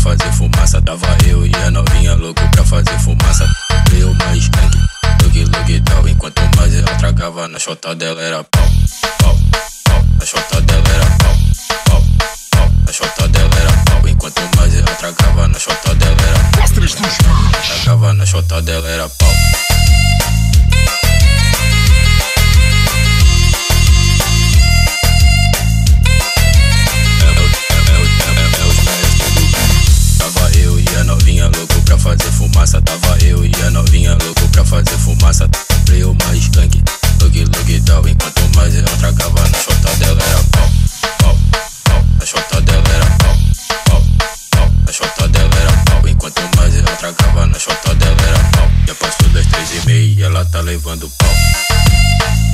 fazer fumaça. Tava eu e a novinha louco pra fazer fumaça. Eu mais skunk, look, look tal. Enquanto mais ela tragava, na chota dela era pau, pau, pau. Na chota dela era pau, pau, pau. Na chota dela era pau. Enquanto mais ela tragava, na chota dela era pau. Tragava na chota dela era pau. ela tá levando pau.